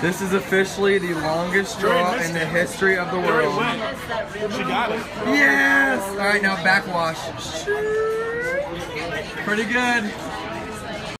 This is officially the longest draw in the history of the world. She got it. Yes! Alright, now backwash. Pretty good.